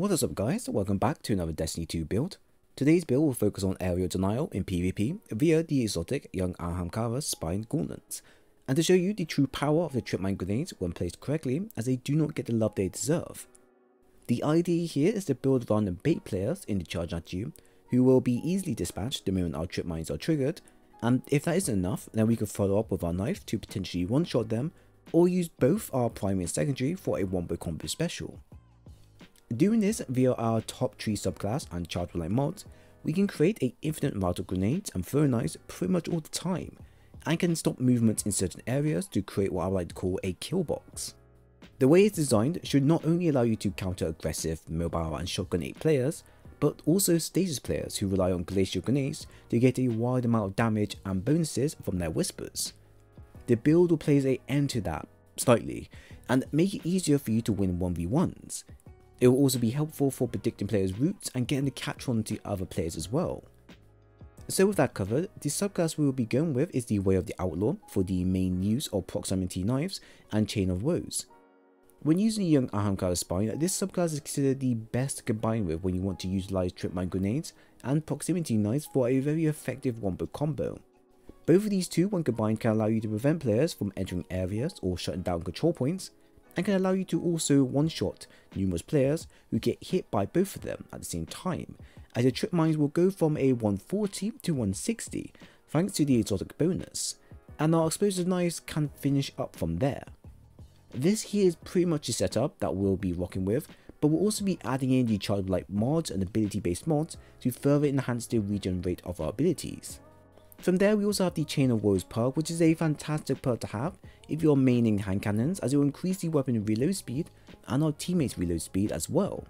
What is up guys, welcome back to another Destiny 2 build. Today's build will focus on area denial in PvP via the exotic young Ahamkara Spine Gauntlets, and to show you the true power of the Tripmine grenades when placed correctly as they do not get the love they deserve. The idea here is to build random bait players in the charge at you, who will be easily dispatched the moment our trip mines are triggered, and if that isn't enough, then we can follow up with our knife to potentially one-shot them, or use both our primary and secondary for a wombo combo special. Doing this via our top tree subclass and charge light mods, we can create a infinite route of grenades and throw knives pretty much all the time, and can stop movements in certain areas to create what I like to call a kill box. The way it's designed should not only allow you to counter aggressive, mobile and shot grenade players, but also stasis players who rely on glacial grenades to get a wide amount of damage and bonuses from their whispers. The build will place a end to that, slightly, and make it easier for you to win 1v1s. It will also be helpful for predicting players' routes and getting the catch on to other players as well. So with that covered, the subclass we will be going with is the Way of the Outlaw for the main use of proximity knives and Chain of Woes. When using the Young Ahamkara Spine, this subclass is considered the best to combine with when you want to utilize tripmine grenades and proximity knives for a very effective wombo combo. Both of these two when combined can allow you to prevent players from entering areas or shutting down control points, and can allow you to also one-shot numerous players who get hit by both of them at the same time, as your trip mines will go from a 140 to 160 thanks to the exotic bonus, and our explosive knives can finish up from there. This here is pretty much the setup that we'll be rocking with, but we'll also be adding in the child like mods and ability based mods to further enhance the regen rate of our abilities. From there we also have the Chain of Woes perk which is a fantastic perk to have if you're maining hand cannons as it will increase the weapon reload speed and our teammates reload speed as well.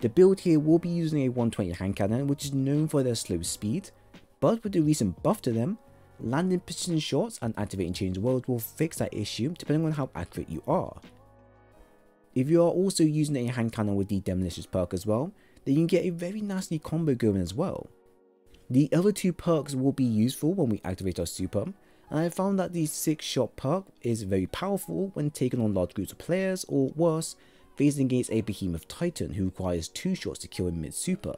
The build here will be using a 120 hand cannon which is known for their slow speed, but with the recent buff to them, landing precision shots and activating Chain of Woes will fix that issue depending on how accurate you are. If you are also using a hand cannon with the Demolitionist perk as well, then you can get a very nasty combo going as well. The other two perks will be useful when we activate our super, and I found that the 6 shot perk is very powerful when taking on large groups of players or worse, facing against a behemoth titan who requires 2 shots to kill him mid super.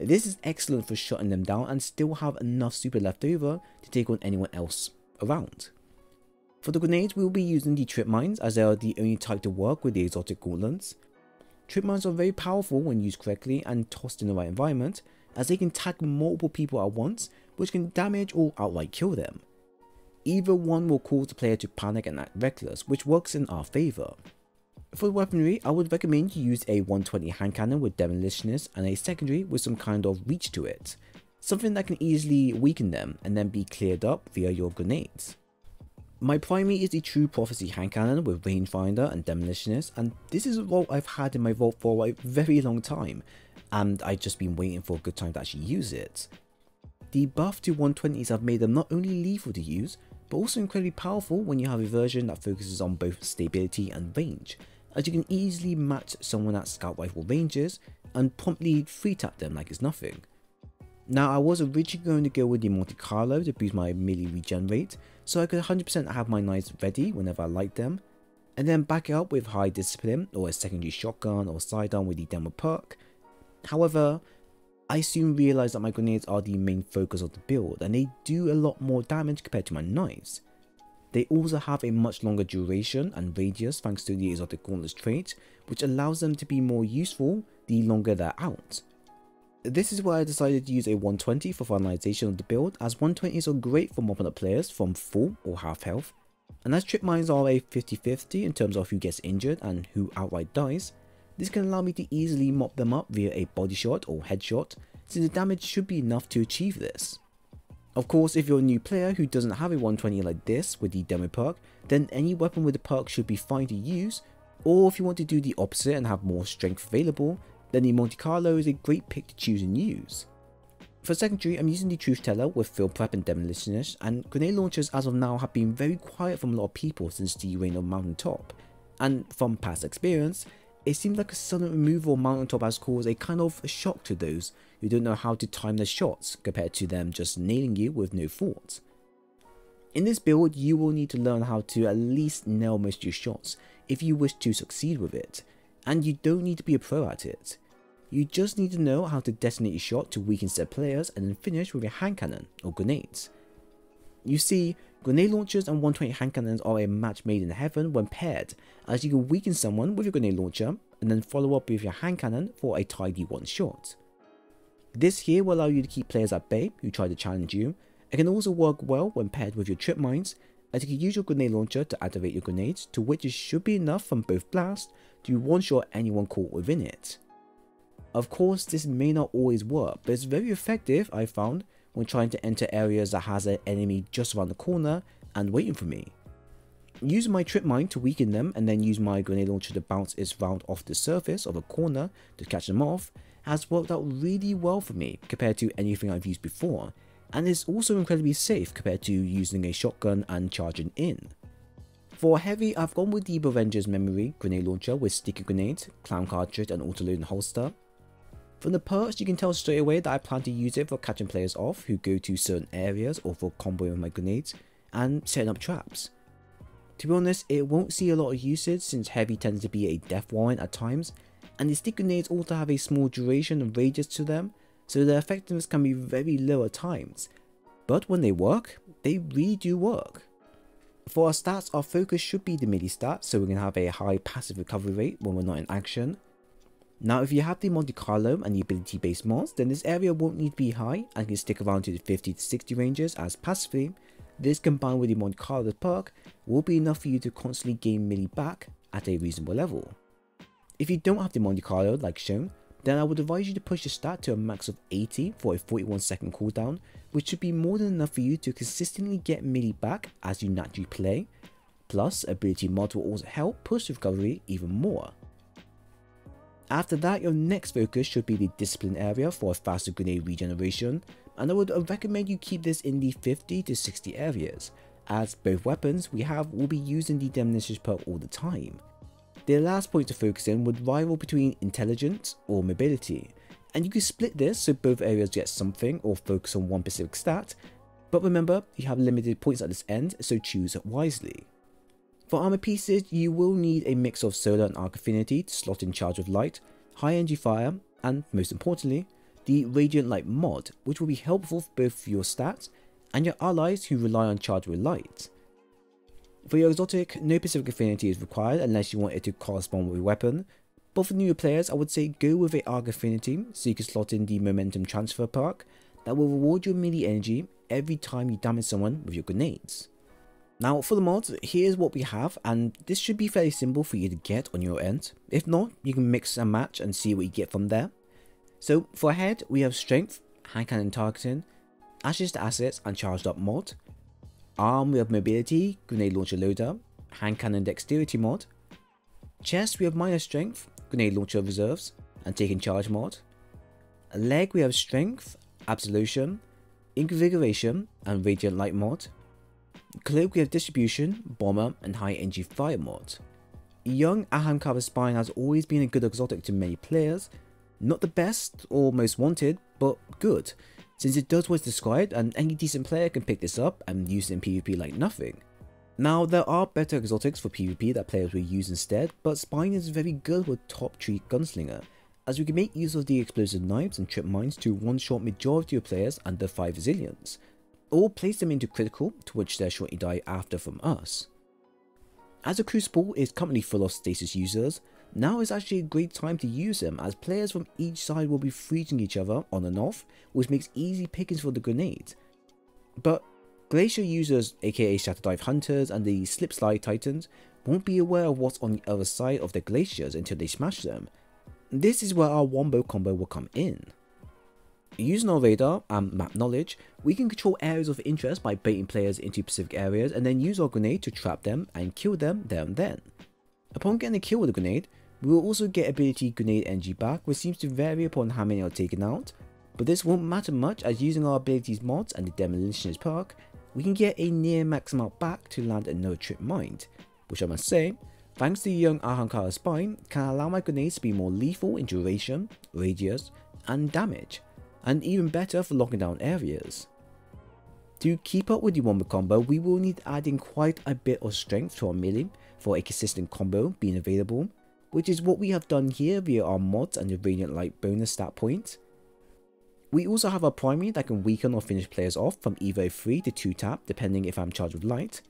This is excellent for shutting them down and still have enough super left over to take on anyone else around. For the grenades, we will be using the trip mines as they are the only type to work with the exotic gauntlets. Trip mines are very powerful when used correctly and tossed in the right environment as they can tag multiple people at once which can damage or outright kill them. Either one will cause the player to panic and act reckless which works in our favour. For the weaponry, I would recommend you use a 120 hand cannon with demolitionist and a secondary with some kind of reach to it. Something that can easily weaken them and then be cleared up via your grenades. My primary is the True Prophecy hand cannon with rangefinder and demolitionist and this is what I've had in my vault for a very long time and I've just been waiting for a good time to actually use it. The buff to 120s have made them not only lethal to use, but also incredibly powerful when you have a version that focuses on both stability and range, as you can easily match someone at scout rifle ranges and promptly free tap them like it's nothing. Now I was originally going to go with the Monte Carlo to boost my melee regen rate, so I could 100% have my knives ready whenever I like them, and then back it up with high discipline or a secondary shotgun or sidearm with the demo perk. However, I soon realised that my grenades are the main focus of the build and they do a lot more damage compared to my knives. They also have a much longer duration and radius thanks to the exotic gauntlets trait, which allows them to be more useful the longer they're out. This is why I decided to use a 120 for finalization of the build as 120s are great for mopping up players from full or half health, and as trip mines are a 50-50 in terms of who gets injured and who outright dies, this can allow me to easily mop them up via a body shot or headshot since the damage should be enough to achieve this. Of course, if you're a new player who doesn't have a 120 like this with the demo perk, then any weapon with the perk should be fine to use, or if you want to do the opposite and have more strength available, then the Monte Carlo is a great pick to choose and use. For secondary, I'm using the Truth Teller with Field Prep and Demolitionist, and grenade launchers as of now have been very quiet from a lot of people since the reign of Mountain Top, and from past experience, it seems like a sudden removal of Mountain Top has caused a kind of shock to those who don't know how to time their shots compared to them just nailing you with no thoughts. In this build, you will need to learn how to at least nail most of your shots if you wish to succeed with it, and you don't need to be a pro at it. You just need to know how to detonate your shot to weaken said players and then finish with a hand cannon or grenades. You see, grenade launchers and 120 hand cannons are a match made in heaven when paired, as you can weaken someone with your grenade launcher and then follow up with your hand cannon for a tidy one shot. This here will allow you to keep players at bay who try to challenge you. It can also work well when paired with your trip mines, as you can use your grenade launcher to activate your grenades, to which it should be enough from both blasts to one-shot anyone caught within it. Of course, this may not always work, but it's very effective, I found, when trying to enter areas that has an enemy just around the corner and waiting for me. Use my trip mine to weaken them and then use my grenade launcher to bounce its round off the surface of a corner to catch them off has worked out really well for me compared to anything I've used before and is also incredibly safe compared to using a shotgun and charging in. For heavy, I've gone with the Avenger's Memory grenade launcher with sticky grenades, clown cartridge and auto-loading holster. From the perks, you can tell straight away that I plan to use it for catching players off who go to certain areas or for comboing with my grenades and setting up traps. To be honest, it won't see a lot of usage since heavy tends to be a death warrant at times, and the stick grenades also have a small duration and radius to them, so their effectiveness can be very low at times. But when they work, they really do work. For our stats, our focus should be the melee stats, so we can have a high passive recovery rate when we're not in action. Now if you have the Monte Carlo and the ability based mods, then this area won't need to be high and can stick around to the 50 to 60 ranges as passively. This combined with the Monte Carlo perk will be enough for you to constantly gain melee back at a reasonable level. If you don't have the Monte Carlo like shown, then I would advise you to push the stat to a max of 80 for a 41 second cooldown, which should be more than enough for you to consistently get melee back as you naturally play. Plus, ability mod will also help push recovery even more. After that, your next focus should be the discipline area for faster grenade regeneration, and I would recommend you keep this in the 50 to 60 areas, as both weapons we have will be using the demolition perk all the time. The last point to focus in would rival between intelligence or mobility, and you can split this so both areas get something or focus on one specific stat, but remember you have limited points at this end so choose wisely. For armor pieces, you will need a mix of solar and arc affinity to slot in charge of light, high energy fire, and most importantly, the Radiant Light mod, which will be helpful for both for your stats and your allies who rely on charge with light. For your exotic, no specific affinity is required unless you want it to correspond with a weapon, but for newer players I would say go with a arc affinity so you can slot in the momentum transfer perk that will reward your melee energy every time you damage someone with your grenades. Now for the mods, here's what we have and this should be fairly simple for you to get on your end. If not, you can mix and match and see what you get from there. So for head, we have strength, hand cannon targeting, ashes to assets and charged up mod. Arm we have mobility, grenade launcher loader, hand cannon dexterity mod. Chest we have minus strength, grenade launcher reserves, and taking charge mod. Leg we have strength, absolution, invigoration, and radiant light mod. We have Distribution, Bomber, and High Energy Fire mod. Young Ahamkara Spine has always been a good exotic to many players, not the best or most wanted, but good, since it does what it's described and any decent player can pick this up and use it in PvP like nothing. Now there are better exotics for PvP that players will use instead, but Spine is very good with top tree gunslinger, as we can make use of the explosive knives and trip mines to one-shot majority of players under 5 resilience, or place them into critical, to which they'll shortly die after from us. As a Crucible is currently full of stasis users, now is actually a great time to use them as players from each side will be freezing each other on and off, which makes easy pickings for the grenades. But Glacier users aka Shatter Dive Hunters and the Slip Slide Titans won't be aware of what's on the other side of the glaciers until they smash them. This is where our Wombo combo will come in. Using our radar and map knowledge, we can control areas of interest by baiting players into specific areas and then use our grenade to trap them and kill them there and then. Upon getting a kill with a grenade, we will also get ability grenade energy back which seems to vary upon how many are taken out, but this won't matter much as using our abilities mods and the demolitionist perk, we can get a near max amount back to land another trip mined, which I must say, thanks to young Ahamkara spine, can allow my grenades to be more lethal in duration, radius, and damage and even better for locking down areas. To keep up with the Wombo combo, we will need adding quite a bit of strength to our melee for a consistent combo being available. which is what we have done here via our mods and the Radiant Light bonus stat point. We also have our primary that can weaken or finish players off from either 3 to 2 tap depending if I'm charged with light,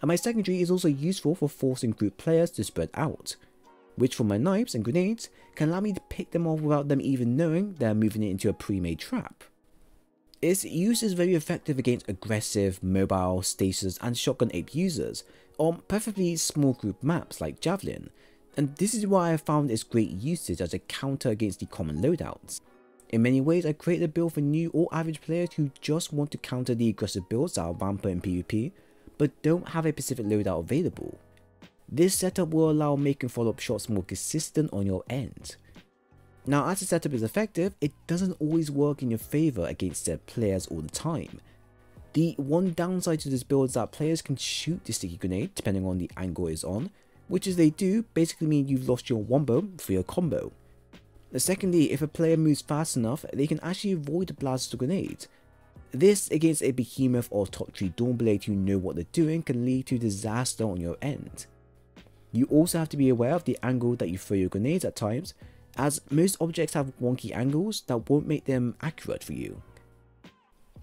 and my secondary is also useful for forcing group players to spread out, which for my knives and grenades can allow me to pick them off without them even knowing they're moving it into a pre-made trap. Its use is very effective against aggressive, mobile, stasis and shotgun ape users on preferably small group maps like Javelin, and this is why I found its great usage as a counter against the common loadouts. In many ways, I created a build for new or average players who just want to counter the aggressive builds that are rampant in PvP, but don't have a specific loadout available. This setup will allow making follow-up shots more consistent on your end. Now as the setup is effective, it doesn't always work in your favour against said players all the time. The one downside to this build is that players can shoot the sticky grenade depending on the angle it's on, which as they do basically mean you've lost your wombo for your combo. Secondly, if a player moves fast enough, they can actually avoid the blast of grenade. This against a behemoth or top tree Dawnblade who know what they're doing can lead to disaster on your end. You also have to be aware of the angle that you throw your grenades at times, as most objects have wonky angles that won't make them accurate for you.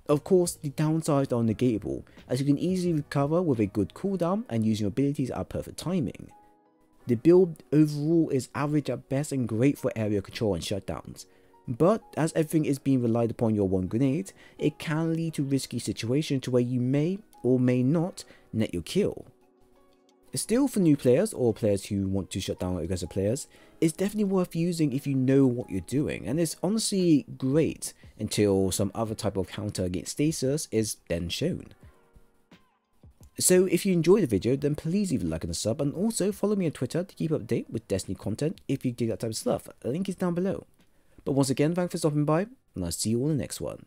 Of course, the downsides are negatable, as you can easily recover with a good cooldown and using your abilities at perfect timing. The build overall is average at best and great for area control and shutdowns, but as everything is being relied upon your one grenade, it can lead to risky situations to where you may or may not net your kill. Still for new players or players who want to shut down aggressive players, it's definitely worth using if you know what you're doing and it's honestly great until some other type of counter against stasis is then shown. So if you enjoyed the video then please leave a like and a sub and also follow me on Twitter to keep up to date with Destiny content if you dig that type of stuff, the link is down below. But once again thanks for stopping by and I'll see you on the next one.